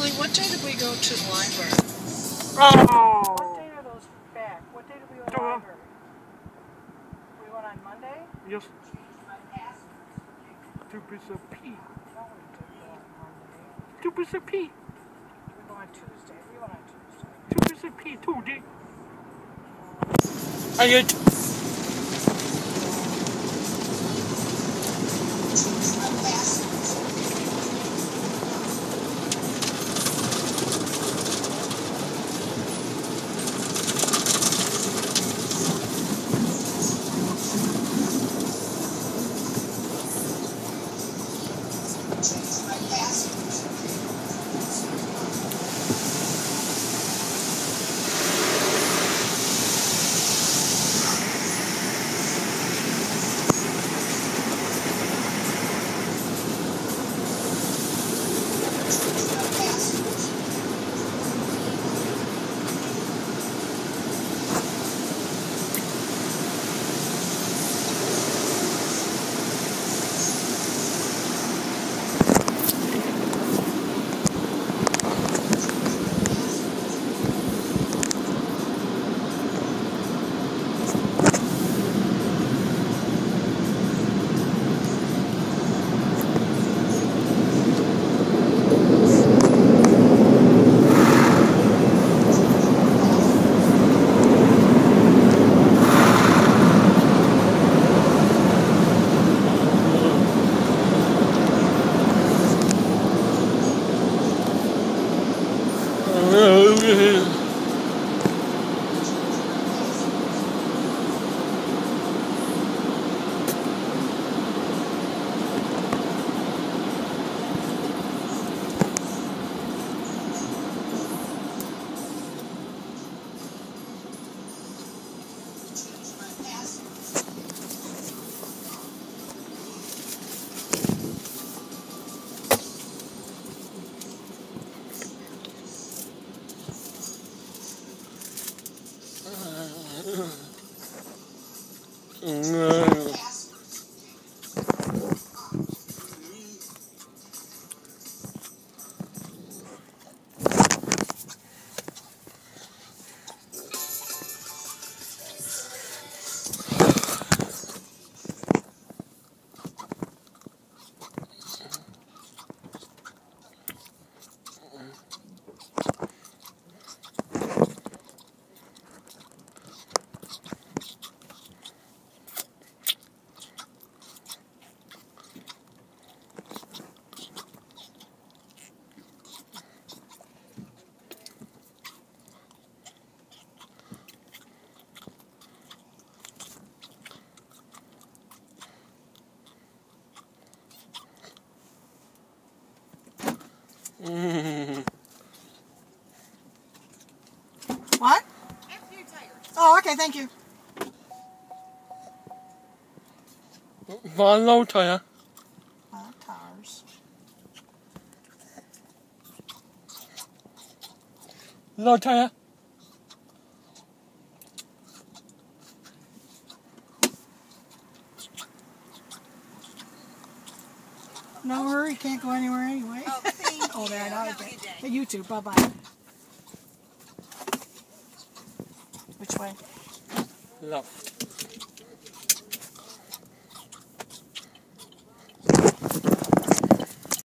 we go to the library? Oh. What day are those back? What day did we go to the library? We went on Monday? Yes. Two percent P. No, we didn't go on Monday. Two percent P. We go on Tuesday. We went on Tuesday. Two percent P. Two D. I get. What? Oh, okay, thank you. One low tire. Uh, tires. Low tire. No hurry, can't go anywhere anyway. Oh, thank oh, there, you. now I Have a can. Way?